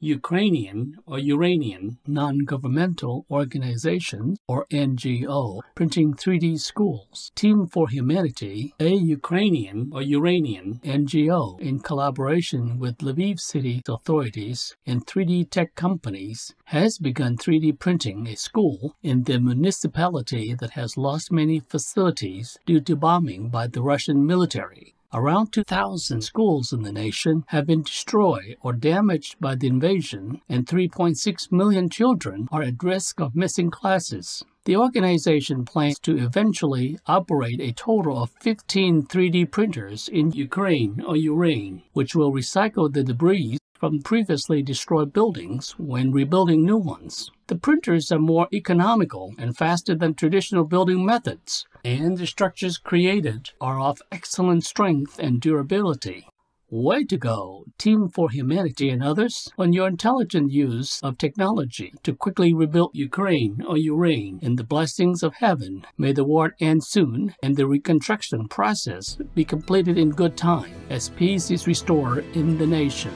Ukrainian or Uranian non-governmental organization or NGO printing 3D schools. Team for Humanity, a Ukrainian or Uranian NGO in collaboration with Lviv city authorities and 3D tech companies has begun 3D printing a school in the municipality that has lost many facilities due to bombing by the Russian military. Around 2,000 schools in the nation have been destroyed or damaged by the invasion, and 3.6 million children are at risk of missing classes. The organization plans to eventually operate a total of 15 3D printers in Ukraine or Ureign, which will recycle the debris from previously destroyed buildings when rebuilding new ones. The printers are more economical and faster than traditional building methods, and the structures created are of excellent strength and durability. Way to go, Team for Humanity and others, on your intelligent use of technology to quickly rebuild Ukraine or Ureign in the blessings of heaven. May the war end soon and the reconstruction process be completed in good time as peace is restored in the nation.